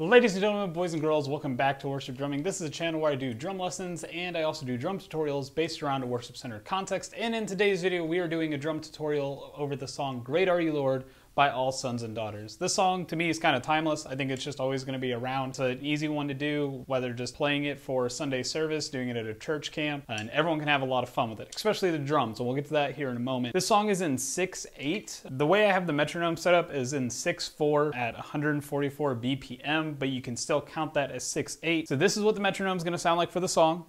Ladies and gentlemen, boys and girls, welcome back to Worship Drumming. This is a channel where I do drum lessons and I also do drum tutorials based around a worship centered context. And in today's video, we are doing a drum tutorial over the song Great Are You Lord by All Sons and Daughters. This song to me is kind of timeless. I think it's just always going to be around. It's an easy one to do, whether just playing it for Sunday service, doing it at a church camp, and everyone can have a lot of fun with it, especially the drums. And we'll get to that here in a moment. This song is in 6-8. The way I have the metronome set up is in 6-4 at 144 BPM, but you can still count that as 6-8. So this is what the metronome is going to sound like for the song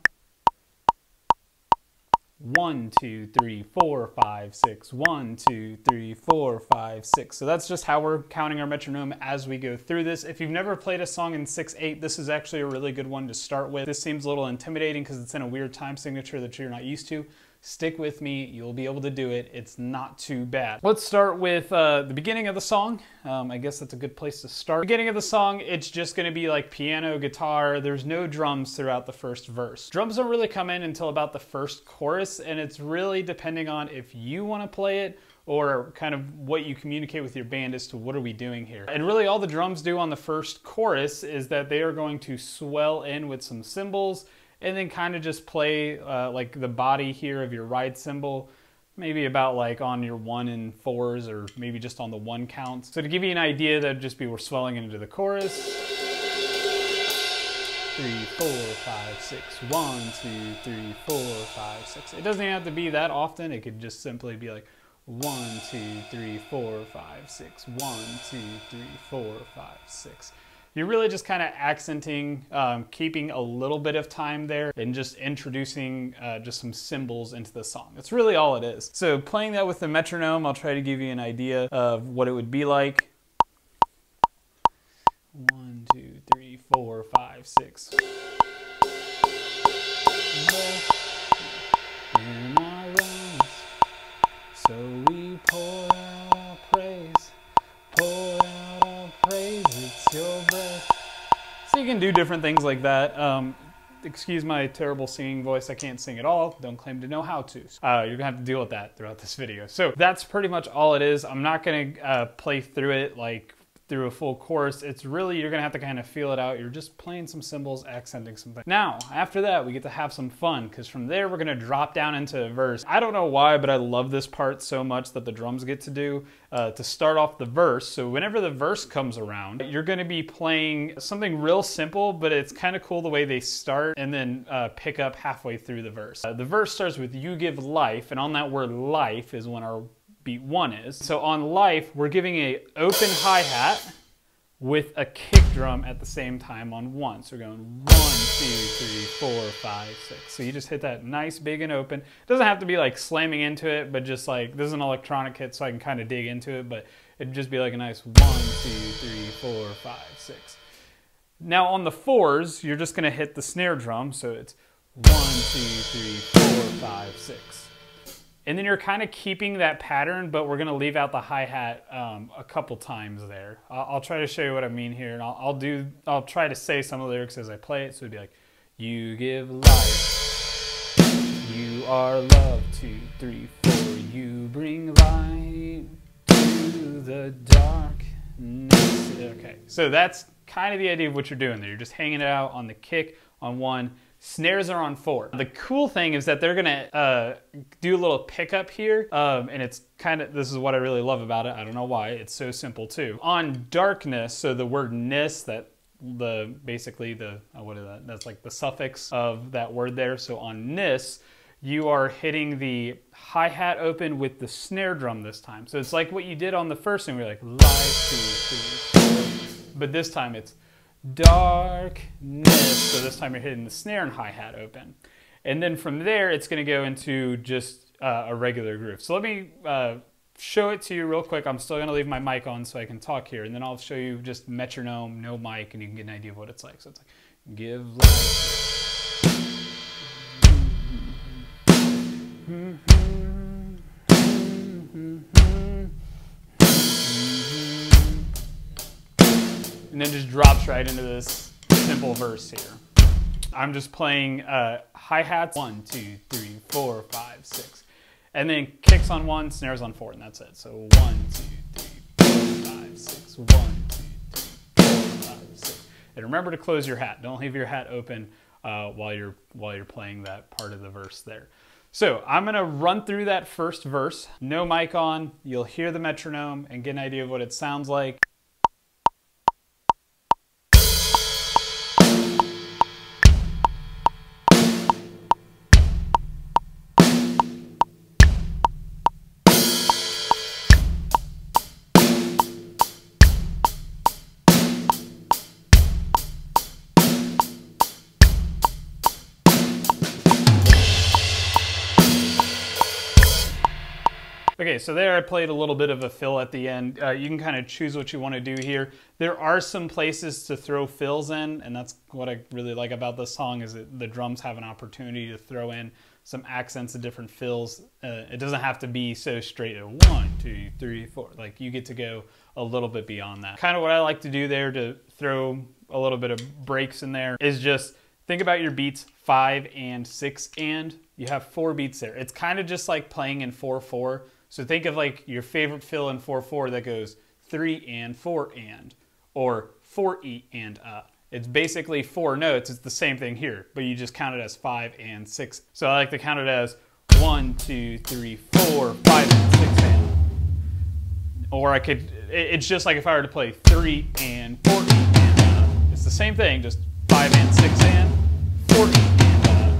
one, two, three, four, five, six, one, two, three, four, five, six. So that's just how we're counting our metronome as we go through this. If you've never played a song in 6-8, this is actually a really good one to start with. This seems a little intimidating because it's in a weird time signature that you're not used to. Stick with me, you'll be able to do it. It's not too bad. Let's start with uh, the beginning of the song. Um, I guess that's a good place to start. Beginning of the song, it's just gonna be like piano, guitar. There's no drums throughout the first verse. Drums don't really come in until about the first chorus, and it's really depending on if you wanna play it or kind of what you communicate with your band as to what are we doing here. And really all the drums do on the first chorus is that they are going to swell in with some cymbals and then kind of just play uh, like the body here of your ride cymbal maybe about like on your one and fours or maybe just on the one counts. So to give you an idea, that'd just be we're swelling into the chorus. Three, four, five, six, one, two, three, four, five, six. It doesn't have to be that often. It could just simply be like one, two, three, four, five, six, one, two, three, four, five, six you're really just kind of accenting, um, keeping a little bit of time there and just introducing uh, just some cymbals into the song. That's really all it is. So playing that with the metronome, I'll try to give you an idea of what it would be like. One, two, three, four, five, six. so we pour you can do different things like that. Um, excuse my terrible singing voice. I can't sing at all. Don't claim to know how to. Uh, you're gonna have to deal with that throughout this video. So that's pretty much all it is. I'm not gonna uh, play through it like through a full course, it's really, you're gonna have to kind of feel it out. You're just playing some cymbals, accenting something. Now, after that, we get to have some fun, because from there, we're gonna drop down into a verse. I don't know why, but I love this part so much that the drums get to do uh, to start off the verse. So whenever the verse comes around, you're gonna be playing something real simple, but it's kind of cool the way they start and then uh, pick up halfway through the verse. Uh, the verse starts with, you give life, and on that word life is when our beat one is. So on life, we're giving a open hi-hat with a kick drum at the same time on one. So we're going one, two, three, four, five, six. So you just hit that nice, big and open. It doesn't have to be like slamming into it, but just like, this is an electronic hit so I can kind of dig into it, but it'd just be like a nice one, two, three, four, five, six. Now on the fours, you're just gonna hit the snare drum. So it's one, two, three, four, five, six. And then you're kind of keeping that pattern, but we're gonna leave out the hi-hat um, a couple times there. I'll, I'll, try to show you what I mean here, and I'll, I'll, do, I'll try to say some of the lyrics as I play it. So it'd be like, you give life, you are love, two, three, four, you bring light to the darkness. Okay, so that's kind of the idea of what you're doing there. You're just hanging it out on the kick on one, Snares are on four. The cool thing is that they're gonna uh, do a little pickup here, um, and it's kind of, this is what I really love about it. I don't know why, it's so simple too. On darkness, so the word ness, that the, basically the, oh, what is that? That's like the suffix of that word there. So on ness, you are hitting the hi-hat open with the snare drum this time. So it's like what you did on the first thing, we're like, live. But this time it's darkness. So this time you're hitting the snare and hi-hat open. And then from there, it's gonna go into just uh, a regular groove. So let me uh, show it to you real quick. I'm still gonna leave my mic on so I can talk here. And then I'll show you just metronome, no mic, and you can get an idea of what it's like. So it's like, give. And then just drops right into this simple verse here. I'm just playing uh, hi-hats, one, two, three, four, five, six, and then kicks on one, snares on four, and that's it. So one, two, three, four, five, six, one, two, three, four, five, six. And remember to close your hat. Don't leave your hat open uh, while you're while you're playing that part of the verse there. So I'm gonna run through that first verse, no mic on. You'll hear the metronome and get an idea of what it sounds like. Okay, so there I played a little bit of a fill at the end. Uh, you can kind of choose what you want to do here. There are some places to throw fills in, and that's what I really like about this song is that the drums have an opportunity to throw in some accents and different fills. Uh, it doesn't have to be so straight one, two, three, four. Like you get to go a little bit beyond that. Kind of what I like to do there to throw a little bit of breaks in there is just think about your beats five and six and you have four beats there. It's kind of just like playing in four four so think of like your favorite fill in 4-4 that goes 3 and 4 and, or 4-E and uh. It's basically four notes. It's the same thing here, but you just count it as 5 and 6. So I like to count it as 1, 2, 3, 4, 5 and 6 and. Or I could, it's just like if I were to play 3 and 4 E and uh. It's the same thing, just 5 and 6 and, 4 E and uh.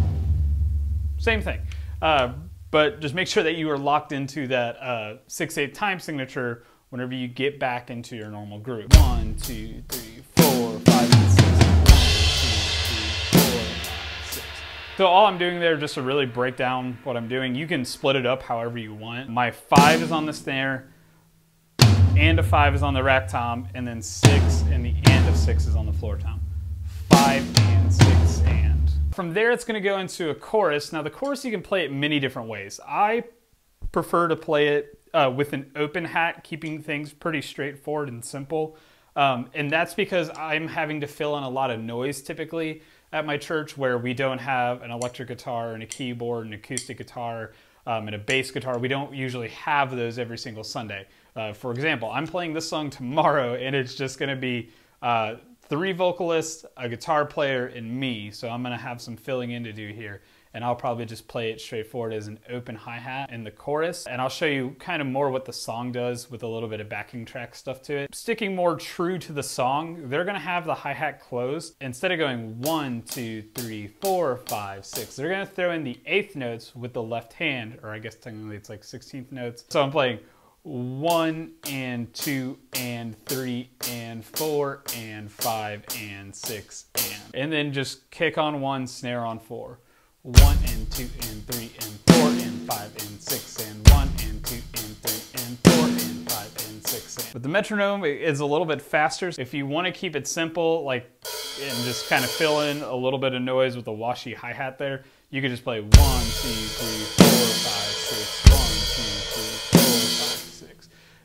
Same thing. Uh, but just make sure that you are locked into that uh, 6-8 time signature whenever you get back into your normal groove. One, two, three, four, five, and six. One, two, three, four, five, six. So all I'm doing there, just to really break down what I'm doing, you can split it up however you want. My five is on the snare, and a five is on the rack tom, and then six and the and of six is on the floor tom. Five and six and. From there, it's going to go into a chorus. Now, the chorus you can play it many different ways. I prefer to play it uh, with an open hat, keeping things pretty straightforward and simple. Um, and that's because I'm having to fill in a lot of noise typically at my church where we don't have an electric guitar and a keyboard and acoustic guitar um, and a bass guitar. We don't usually have those every single Sunday. Uh, for example, I'm playing this song tomorrow and it's just going to be uh, three vocalists, a guitar player, and me. So I'm gonna have some filling in to do here. And I'll probably just play it straightforward as an open hi-hat in the chorus. And I'll show you kind of more what the song does with a little bit of backing track stuff to it. Sticking more true to the song, they're gonna have the hi-hat closed. Instead of going one, two, three, four, five, six, they're gonna throw in the eighth notes with the left hand, or I guess technically it's like 16th notes. So I'm playing 1 and 2 and 3 and 4 and 5 and 6 and. And then just kick on 1, snare on 4. 1 and 2 and 3 and 4 and 5 and 6 and 1 and 2 and 3 and 4 and 5 and 6 and. But the metronome is a little bit faster. If you want to keep it simple, like, and just kind of fill in a little bit of noise with a washy hi-hat there, you could just play 1, 2,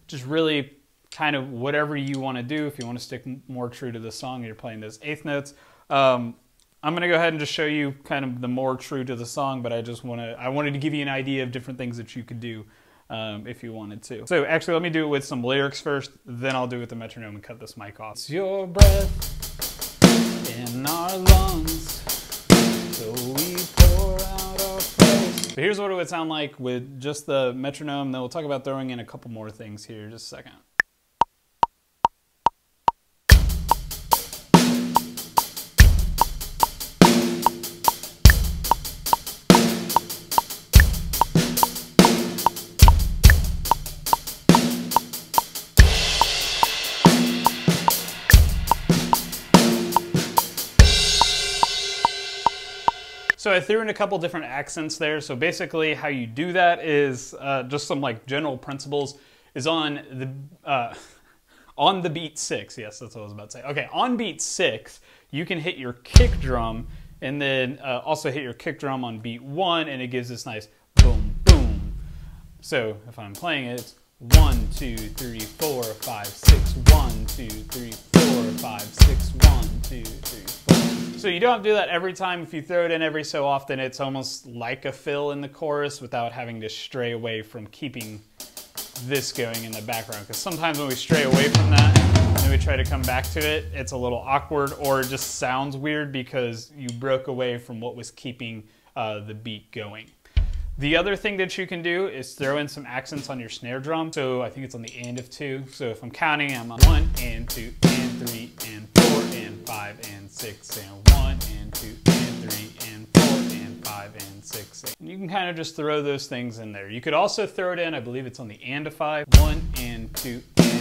just really kind of whatever you want to do. If you want to stick more true to the song, you're playing those eighth notes. Um, I'm going to go ahead and just show you kind of the more true to the song, but I just want to, I wanted to give you an idea of different things that you could do um, if you wanted to. So actually, let me do it with some lyrics first, then I'll do it with the metronome and cut this mic off. It's your breath in our lungs, so so here's what it would sound like with just the metronome. Then we'll talk about throwing in a couple more things here just a second. So I threw in a couple different accents there. So basically how you do that is uh, just some like general principles is on the, uh, on the beat six. Yes, that's what I was about to say. Okay, on beat six, you can hit your kick drum and then uh, also hit your kick drum on beat one and it gives this nice boom, boom. So if I'm playing it, it's one, two, three, four, five, six, one, two, three, four, five, six, one, two, three, so you don't have to do that every time. If you throw it in every so often, it's almost like a fill in the chorus without having to stray away from keeping this going in the background. Because sometimes when we stray away from that, then we try to come back to it, it's a little awkward or it just sounds weird because you broke away from what was keeping uh, the beat going. The other thing that you can do is throw in some accents on your snare drum. So I think it's on the end of two. So if I'm counting, I'm on one and two and three and four and five and six and one and two and three and four and five and six. And you can kind of just throw those things in there. You could also throw it in, I believe it's on the and of five. One and two and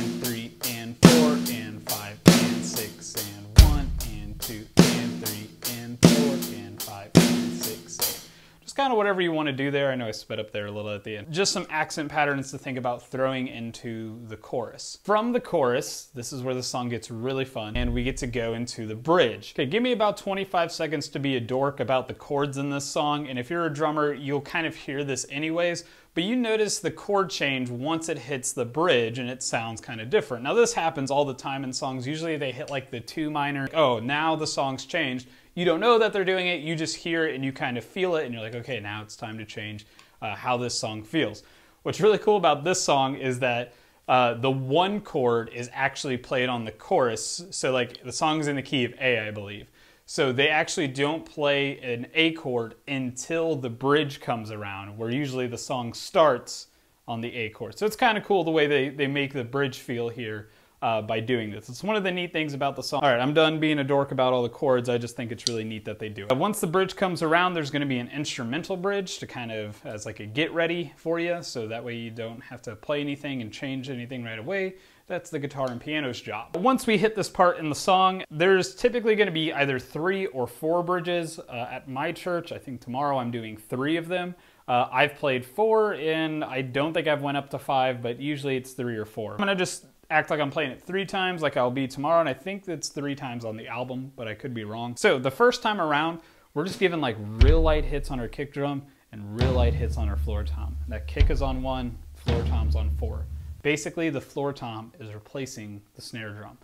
kind of whatever you want to do there. I know I sped up there a little at the end. Just some accent patterns to think about throwing into the chorus. From the chorus, this is where the song gets really fun, and we get to go into the bridge. Okay, give me about 25 seconds to be a dork about the chords in this song, and if you're a drummer, you'll kind of hear this anyways, but you notice the chord change once it hits the bridge and it sounds kind of different. Now this happens all the time in songs. Usually they hit like the two minor, oh, now the song's changed. You don't know that they're doing it, you just hear it and you kind of feel it and you're like, okay, now it's time to change uh, how this song feels. What's really cool about this song is that uh, the one chord is actually played on the chorus. So like the song's in the key of A, I believe. So they actually don't play an A chord until the bridge comes around, where usually the song starts on the A chord. So it's kind of cool the way they, they make the bridge feel here uh, by doing this. It's one of the neat things about the song. All right, I'm done being a dork about all the chords. I just think it's really neat that they do it. Once the bridge comes around, there's gonna be an instrumental bridge to kind of, as like a get ready for you, so that way you don't have to play anything and change anything right away. That's the guitar and piano's job. Once we hit this part in the song, there's typically gonna be either three or four bridges. Uh, at my church, I think tomorrow I'm doing three of them. Uh, I've played four and I don't think I've went up to five, but usually it's three or four. I'm gonna just act like I'm playing it three times like I'll be tomorrow, and I think it's three times on the album, but I could be wrong. So the first time around, we're just giving like real light hits on our kick drum and real light hits on our floor tom. That kick is on one, floor tom's on four. Basically, the floor tom is replacing the snare drum.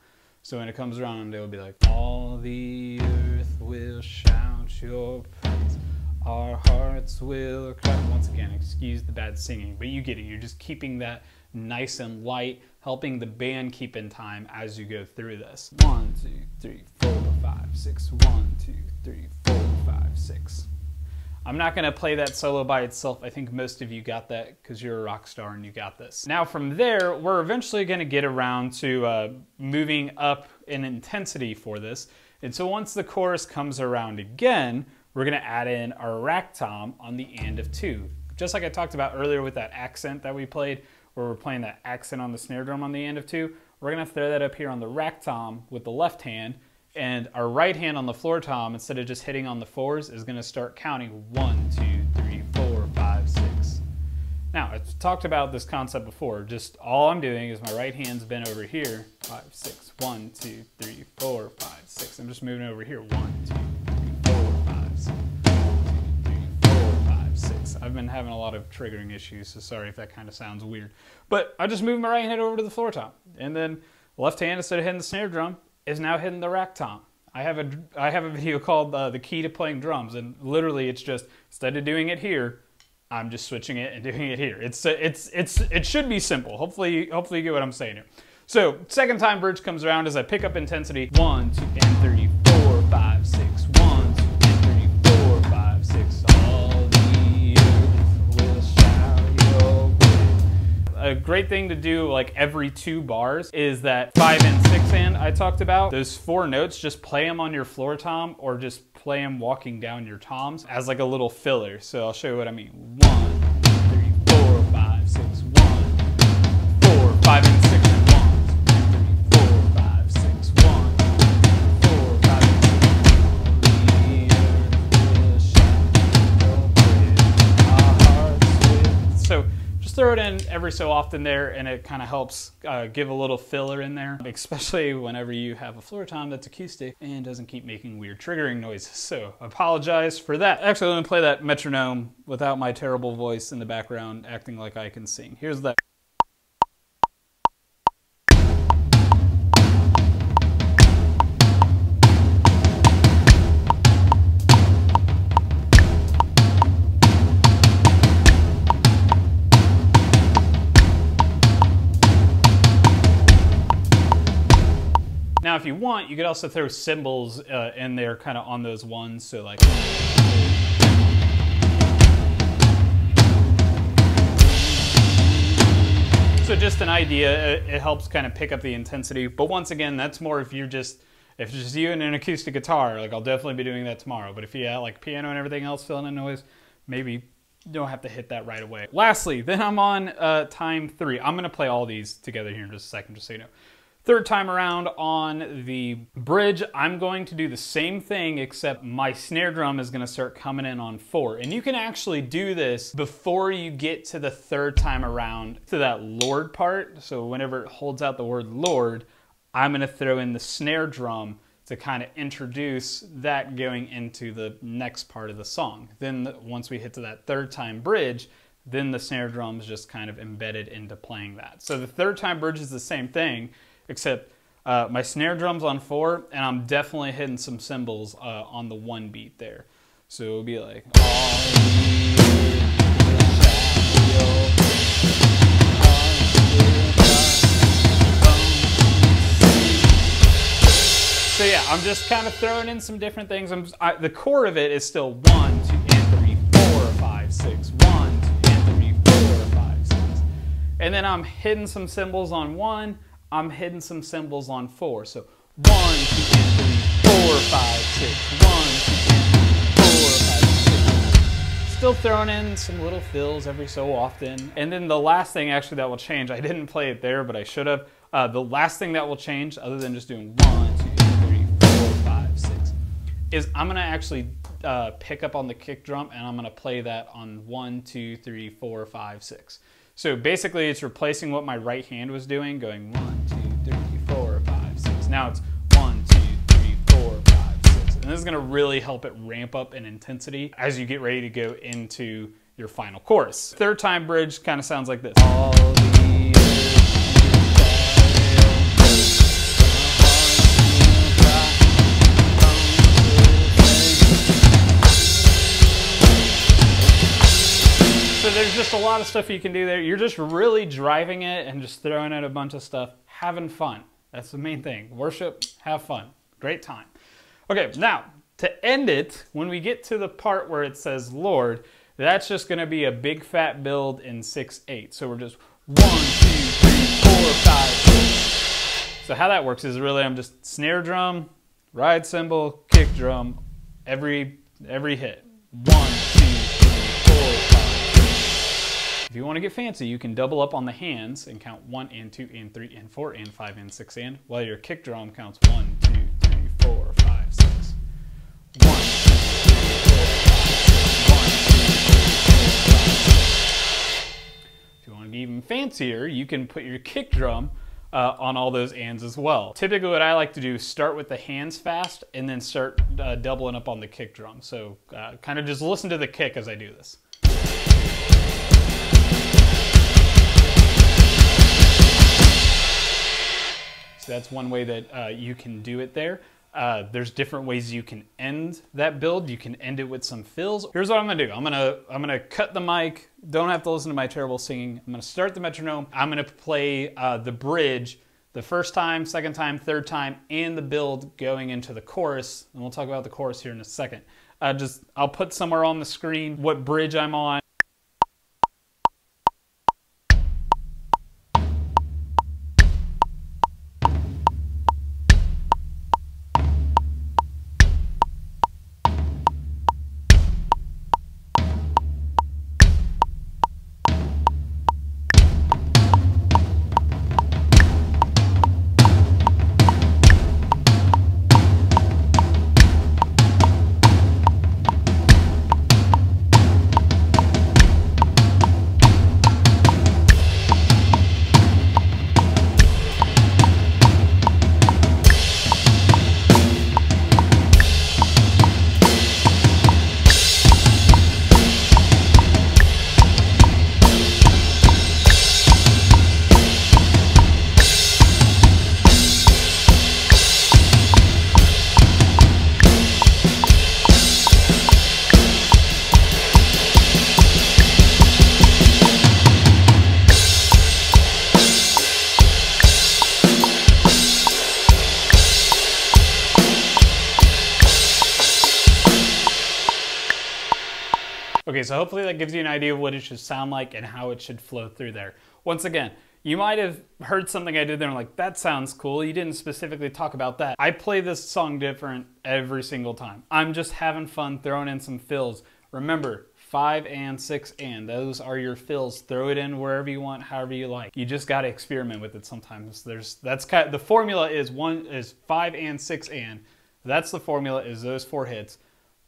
So when it comes around, it'll be like, all the earth will shout your praise. Our hearts will cry. Once again, excuse the bad singing, but you get it. You're just keeping that nice and light, helping the band keep in time as you go through this. One, two, three, four, five, six. One, two, three, four, five, six. I'm not going to play that solo by itself. I think most of you got that because you're a rock star and you got this. Now from there, we're eventually going to get around to uh, moving up in intensity for this. And so once the chorus comes around again, we're going to add in our rack tom on the end of two. Just like I talked about earlier with that accent that we played, where we're playing that accent on the snare drum on the end of two, we're gonna throw that up here on the rack tom with the left hand, and our right hand on the floor tom, instead of just hitting on the fours, is gonna start counting one, two, three, four, five, six. Now, I've talked about this concept before. Just all I'm doing is my right hand's bent over here. Five, six, one, two, three, four, five, six. I'm just moving over here. One, two, I've been having a lot of triggering issues, so sorry if that kind of sounds weird. But I just moved my right hand over to the floor tom, and then left hand, instead of hitting the snare drum, is now hitting the rack tom. I have a, I have a video called uh, The Key to Playing Drums, and literally it's just, instead of doing it here, I'm just switching it and doing it here. It's, it's, it's, it should be simple. Hopefully, hopefully you get what I'm saying here. So second time bridge comes around as I pick up intensity, one, two, and three, great thing to do like every two bars is that five and six hand I talked about. Those four notes, just play them on your floor tom or just play them walking down your toms as like a little filler. So I'll show you what I mean. One, throw it in every so often there and it kind of helps uh, give a little filler in there, especially whenever you have a floor tom that's acoustic and doesn't keep making weird triggering noises. So apologize for that. Actually, let me play that metronome without my terrible voice in the background acting like I can sing. Here's that. Want, you could also throw cymbals uh, in there kind of on those ones. So like. So just an idea, it, it helps kind of pick up the intensity. But once again, that's more if you're just, if it's just you and an acoustic guitar, like I'll definitely be doing that tomorrow. But if you have like piano and everything else filling in noise, maybe you don't have to hit that right away. Lastly, then I'm on uh, time three. I'm gonna play all these together here in just a second, just so you know. Third time around on the bridge, I'm going to do the same thing except my snare drum is gonna start coming in on four. And you can actually do this before you get to the third time around to that Lord part. So whenever it holds out the word Lord, I'm gonna throw in the snare drum to kind of introduce that going into the next part of the song. Then once we hit to that third time bridge, then the snare drum is just kind of embedded into playing that. So the third time bridge is the same thing, except uh, my snare drum's on four, and I'm definitely hitting some cymbals uh, on the one beat there. So it'll be like. So yeah, I'm just kind of throwing in some different things. I'm, I, the core of it is still one, two, and three, four, five, six. One, two, and three, four, five, six. And then I'm hitting some cymbals on one, I'm hitting some cymbals on four. So one, two, three, four, five, six. One, two, three, four, five, six. Still throwing in some little fills every so often. And then the last thing actually that will change, I didn't play it there, but I should have. Uh, the last thing that will change, other than just doing one, two, three, four, five, six, is I'm gonna actually uh, pick up on the kick drum and I'm gonna play that on one, two, three, four, five, six. So basically it's replacing what my right hand was doing, going one, two, three, four, five, six. Now it's one, two, three, four, five, six. And this is gonna really help it ramp up in intensity as you get ready to go into your final chorus. Third time bridge kind of sounds like this. Lot of stuff you can do there. You're just really driving it and just throwing out a bunch of stuff, having fun. That's the main thing. Worship, have fun. Great time. Okay, now to end it, when we get to the part where it says Lord, that's just gonna be a big fat build in 6-8. So we're just one, two, three, four, five, six. So how that works is really I'm just snare drum, ride cymbal, kick drum, every every hit. One, If you want to get fancy, you can double up on the hands and count one and two and three and four and five and six and, while your kick drum counts one, two, three, four, five, six. One, two, three, four, five, six. If you want to be even fancier, you can put your kick drum uh, on all those ands as well. Typically what I like to do is start with the hands fast and then start uh, doubling up on the kick drum. So uh, kind of just listen to the kick as I do this. That's one way that uh, you can do it there. Uh, there's different ways you can end that build. You can end it with some fills. Here's what I'm gonna do. I'm gonna I'm gonna cut the mic. Don't have to listen to my terrible singing. I'm gonna start the metronome. I'm gonna play uh, the bridge the first time, second time, third time, and the build going into the chorus. And we'll talk about the chorus here in a second. Uh, just I'll put somewhere on the screen what bridge I'm on. Okay, so hopefully that gives you an idea of what it should sound like and how it should flow through there. Once again, you might have heard something I did there and like, that sounds cool. You didn't specifically talk about that. I play this song different every single time. I'm just having fun throwing in some fills. Remember, five and six and those are your fills throw it in wherever you want however you like you just got to experiment with it sometimes there's that's kind of, the formula is one is five and six and that's the formula is those four hits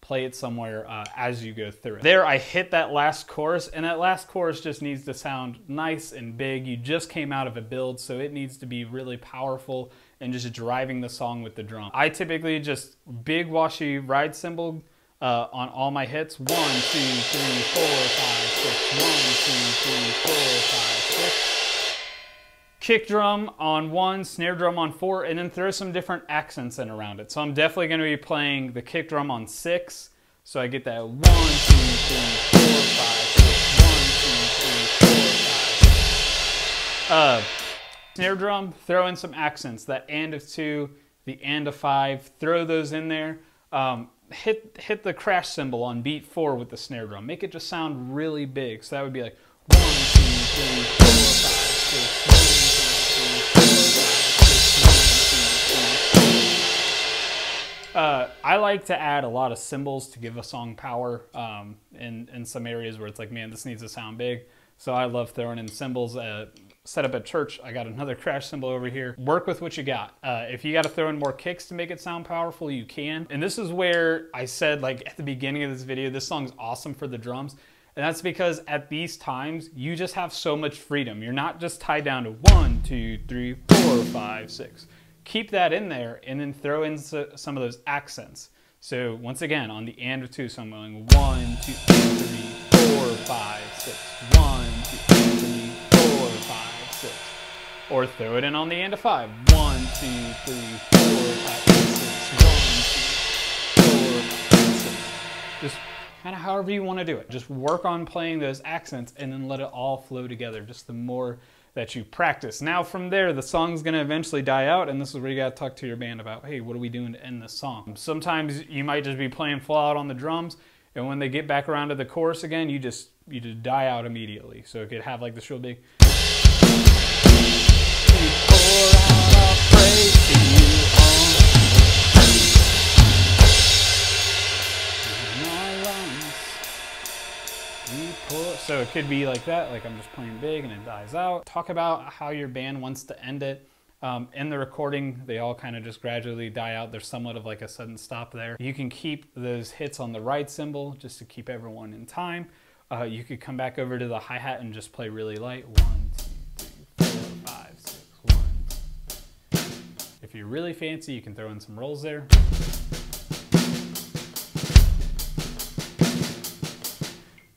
play it somewhere uh, as you go through it. There I hit that last chorus and that last chorus just needs to sound nice and big. You just came out of a build so it needs to be really powerful and just driving the song with the drum. I typically just big washy ride cymbal uh, on all my hits. One, two, three, four, five, six. One, two, three, four, five, six kick drum on one, snare drum on four, and then throw some different accents in around it. So I'm definitely going to be playing the kick drum on six. So I get that one, two, three, four, five, six. One, two, three, four, five. Uh, snare drum, throw in some accents. That and of two, the and of five, throw those in there. Um, hit hit the crash cymbal on beat four with the snare drum. Make it just sound really big. So that would be like one, two, three, four, five, six. Uh, I like to add a lot of cymbals to give a song power um, in, in some areas where it's like, man, this needs to sound big. So I love throwing in cymbals. Uh, set up at church, I got another crash cymbal over here. Work with what you got. Uh, if you got to throw in more kicks to make it sound powerful, you can. And this is where I said, like at the beginning of this video, this song's awesome for the drums. And that's because at these times, you just have so much freedom. You're not just tied down to one, two, three, four, five, six keep that in there and then throw in some of those accents. So once again, on the and of two, so I'm going one, two, three, four, five, six. One, two, three, four, five, six. Or throw it in on the and of five. One, two, three, four, five, six. One, two, four, five, six. Just kind of however you want to do it. Just work on playing those accents and then let it all flow together. Just the more that you practice. Now from there, the song's gonna eventually die out and this is where you gotta talk to your band about, hey, what are we doing to end this song? Sometimes you might just be playing out on the drums and when they get back around to the chorus again, you just you just die out immediately. So it could have like this real big So it could be like that, like I'm just playing big and it dies out. Talk about how your band wants to end it. Um, in the recording, they all kind of just gradually die out. There's somewhat of like a sudden stop there. You can keep those hits on the ride cymbal just to keep everyone in time. Uh, you could come back over to the hi-hat and just play really light. One, two, three, four, five, six, one. If you're really fancy, you can throw in some rolls there.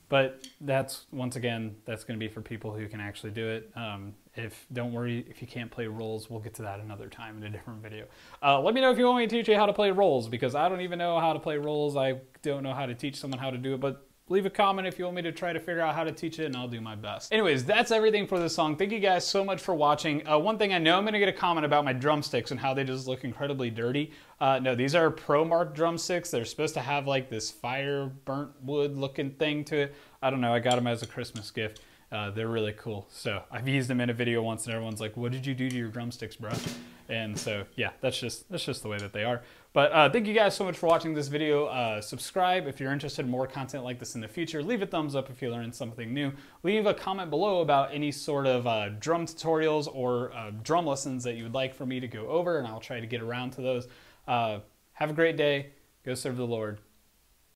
But that's once again, that's going to be for people who can actually do it. Um, if don't worry if you can't play rolls, we'll get to that another time in a different video. Uh, let me know if you want me to teach you how to play rolls because I don't even know how to play rolls. I don't know how to teach someone how to do it, but Leave a comment if you want me to try to figure out how to teach it and I'll do my best. Anyways, that's everything for this song. Thank you guys so much for watching. Uh, one thing I know I'm gonna get a comment about my drumsticks and how they just look incredibly dirty. Uh, no, these are ProMark drumsticks. They're supposed to have like this fire burnt wood looking thing to it. I don't know, I got them as a Christmas gift. Uh, they're really cool. So I've used them in a video once and everyone's like, what did you do to your drumsticks, bro? And so, yeah, that's just, that's just the way that they are. But uh, thank you guys so much for watching this video. Uh, subscribe if you're interested in more content like this in the future. Leave a thumbs up if you learned something new. Leave a comment below about any sort of uh, drum tutorials or uh, drum lessons that you would like for me to go over and I'll try to get around to those. Uh, have a great day. Go serve the Lord.